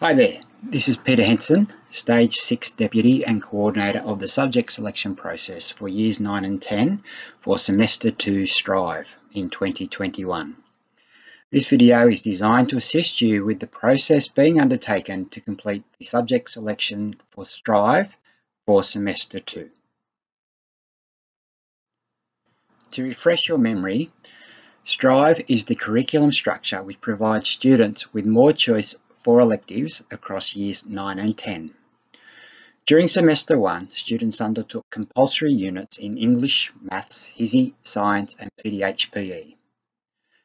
Hi there, this is Peter Henson, Stage 6 Deputy and Coordinator of the Subject Selection Process for Years 9 and 10 for Semester 2 Strive in 2021. This video is designed to assist you with the process being undertaken to complete the subject selection for Strive for Semester 2. To refresh your memory, Strive is the curriculum structure which provides students with more choice for electives across years 9 and 10. During semester 1, students undertook compulsory units in English, Maths, HSIE, Science and PDHPE.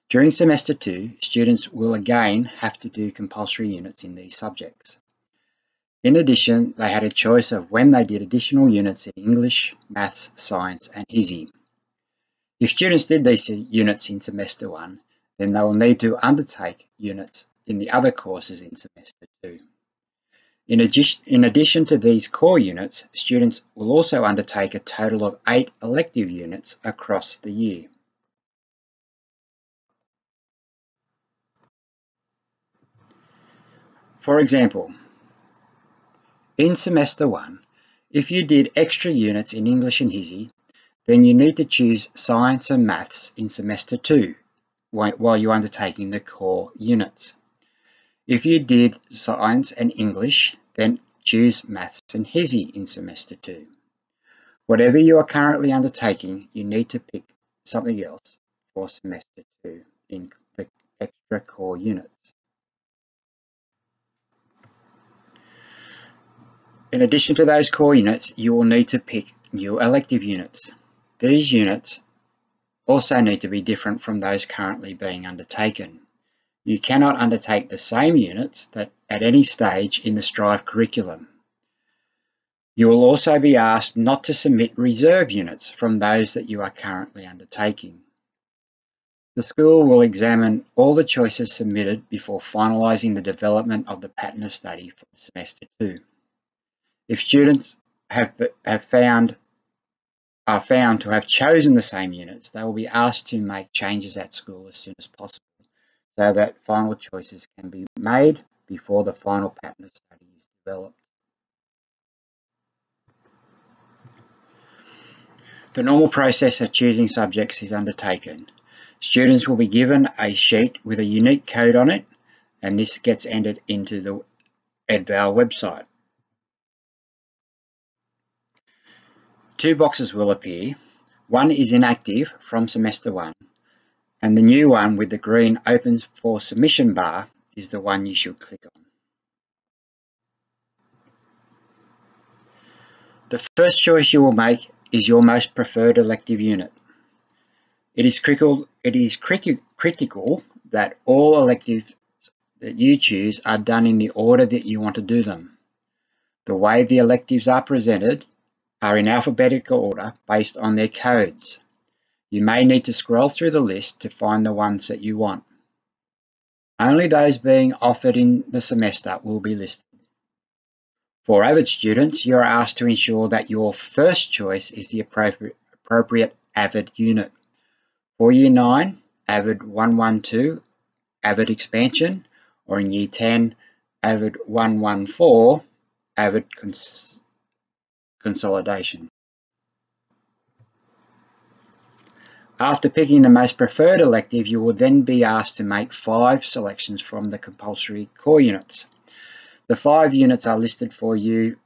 During semester 2, students will again have to do compulsory units in these subjects. In addition, they had a choice of when they did additional units in English, Maths, Science and HSIE. If students did these units in semester 1, then they will need to undertake units in the other courses in semester two. In addition, in addition to these core units, students will also undertake a total of eight elective units across the year. For example, in semester one, if you did extra units in English and HSIE, then you need to choose science and maths in semester two while you're undertaking the core units. If you did science and English, then choose maths and HSIE in semester two. Whatever you are currently undertaking, you need to pick something else for semester two in the extra core units. In addition to those core units, you will need to pick new elective units. These units also need to be different from those currently being undertaken. You cannot undertake the same units that at any stage in the STRIVE curriculum. You will also be asked not to submit reserve units from those that you are currently undertaking. The school will examine all the choices submitted before finalising the development of the pattern of study for semester two. If students have, have found are found to have chosen the same units, they will be asked to make changes at school as soon as possible so that final choices can be made before the final pattern of study is developed. The normal process of choosing subjects is undertaken. Students will be given a sheet with a unique code on it and this gets entered into the EdVal website. Two boxes will appear. One is inactive from semester one and the new one with the green opens for submission bar is the one you should click on. The first choice you will make is your most preferred elective unit. It is critical, it is critical that all electives that you choose are done in the order that you want to do them. The way the electives are presented are in alphabetical order based on their codes. You may need to scroll through the list to find the ones that you want. Only those being offered in the semester will be listed. For AVID students, you are asked to ensure that your first choice is the appropriate, AVID unit. For Year 9, AVID 112, AVID Expansion, or in Year 10, AVID 114, AVID cons Consolidation. After picking the most preferred elective, you will then be asked to make five selections from the compulsory core units. The five units are listed for you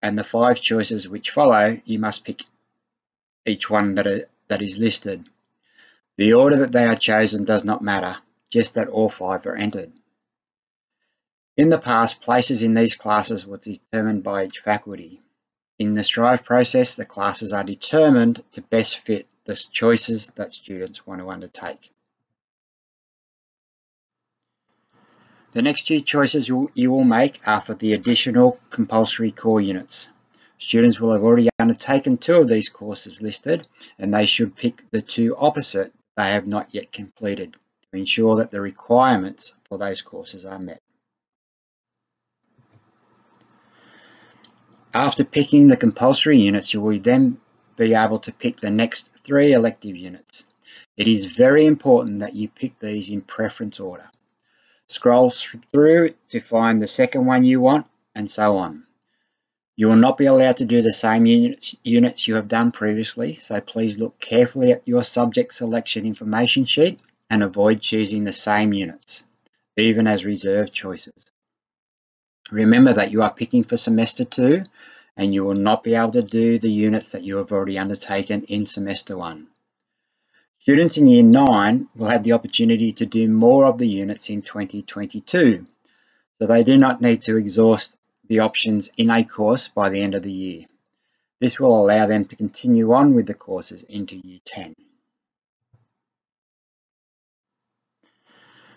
and the five choices which follow, you must pick each one that, are, that is listed. The order that they are chosen does not matter, just that all five are entered. In the past, places in these classes were determined by each faculty. In the STRIVE process, the classes are determined to best fit the choices that students want to undertake. The next two choices you will make are for the additional compulsory core units. Students will have already undertaken two of these courses listed and they should pick the two opposite they have not yet completed to ensure that the requirements for those courses are met. After picking the compulsory units, you will then be able to pick the next three elective units. It is very important that you pick these in preference order. Scroll through to find the second one you want and so on. You will not be allowed to do the same units, units you have done previously, so please look carefully at your subject selection information sheet and avoid choosing the same units, even as reserved choices. Remember that you are picking for semester two and you will not be able to do the units that you have already undertaken in semester one. Students in year nine will have the opportunity to do more of the units in 2022, so they do not need to exhaust the options in a course by the end of the year. This will allow them to continue on with the courses into Year 10.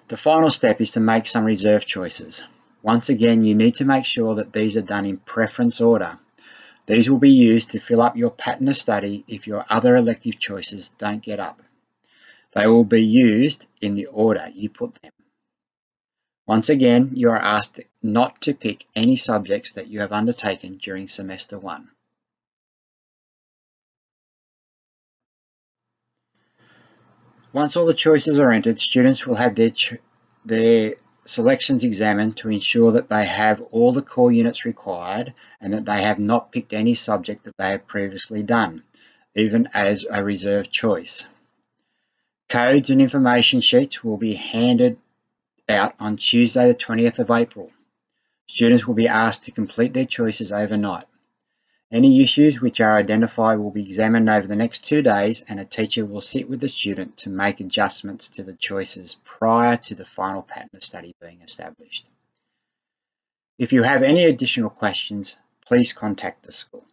The final step is to make some reserve choices. Once again, you need to make sure that these are done in preference order. These will be used to fill up your pattern of study if your other elective choices don't get up. They will be used in the order you put them. Once again, you are asked not to pick any subjects that you have undertaken during semester one. Once all the choices are entered, students will have their, their selections examined to ensure that they have all the core units required and that they have not picked any subject that they have previously done, even as a reserved choice. Codes and information sheets will be handed out on Tuesday the 20th of April. Students will be asked to complete their choices overnight. Any issues which are identified will be examined over the next two days and a teacher will sit with the student to make adjustments to the choices prior to the final pattern of study being established. If you have any additional questions, please contact the school.